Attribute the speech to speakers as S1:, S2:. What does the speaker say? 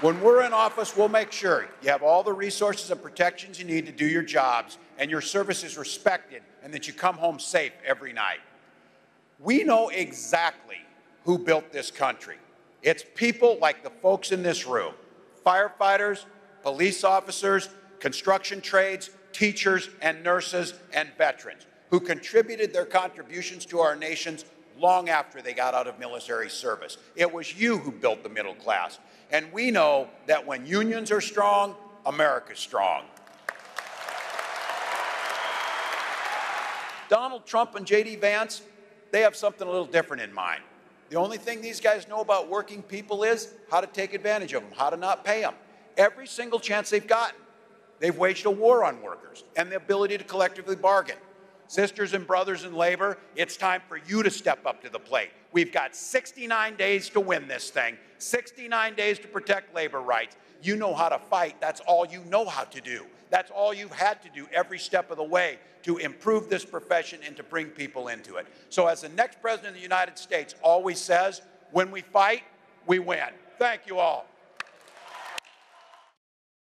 S1: When we're in office, we'll make sure you have all the resources and protections you need to do your jobs and your service is respected and that you come home safe every night. We know exactly who built this country. It's people like the folks in this room firefighters, police officers, construction trades, teachers and nurses, and veterans who contributed their contributions to our nations long after they got out of military service. It was you who built the middle class. And we know that when unions are strong, America's strong. Donald Trump and J.D. Vance, they have something a little different in mind. The only thing these guys know about working people is how to take advantage of them, how to not pay them. Every single chance they've gotten, they've waged a war on workers and the ability to collectively bargain. Sisters and brothers in labor, it's time for you to step up to the plate. We've got 69 days to win this thing, 69 days to protect labor rights. You know how to fight. That's all you know how to do. That's all you've had to do every step of the way to improve this profession and to bring people into it. So, as the next president of the United States always says, when we fight, we win. Thank you all.